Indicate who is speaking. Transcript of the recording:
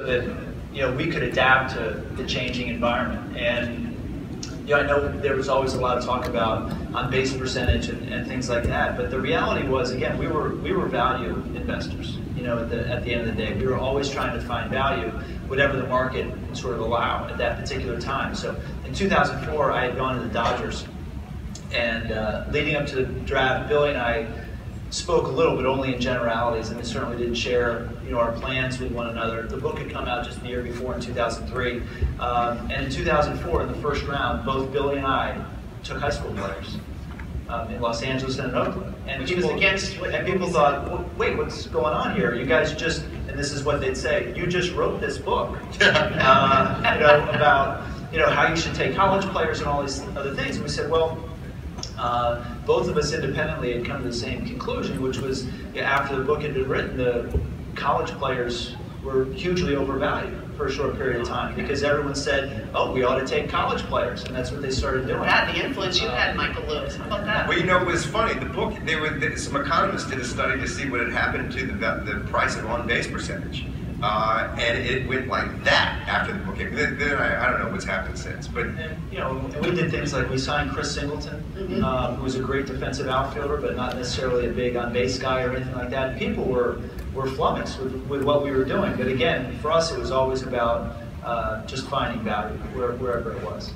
Speaker 1: that you know we could adapt to the changing environment. And you know, I know there was always a lot of talk about on base percentage and, and things like that, but the reality was again we were we were value investors. You know, at the, at the end of the day, we were always trying to find value, whatever the market sort of allow at that particular time. So in 2004, I had gone to the Dodgers, and uh, leading up to the draft, Billy and I spoke a little, but only in generalities, and we certainly didn't share, you know, our plans with one another. The book had come out just the year before in 2003, um, and in 2004, in the first round, both Billy and I took high school players um, in Los Angeles and in Oakland, and
Speaker 2: Which was
Speaker 1: people
Speaker 2: against
Speaker 1: and people thought, "Well, wait, what's going on here? You guys just, and this is what they'd say, you just wrote this book, uh, you know, about you know how you should take college players and all these other things. And we said, well uh, both of us independently had come to the same conclusion, which was yeah, after the book had been written, the college players were hugely overvalued for a short period of time because everyone said, "Oh, we ought to take college players," and that's what they started doing.
Speaker 2: That the influence you had, Michael Lewis. How about that?
Speaker 3: Well, you know, it was funny. The book, they were they, some economists did a study to see what had happened to the the price of on base percentage, uh, and it went like that after the book came. Then, then I, I don't know what's happened since, but
Speaker 1: And, you know, we did things like we signed Chris Singleton,
Speaker 2: Mhm.
Speaker 1: um, who was a great defensive outfielder, but not necessarily a big on base guy or anything like that. People were were flummoxed with, with what we were doing. But again, for us, it was always about uh, just finding value where, wherever it was.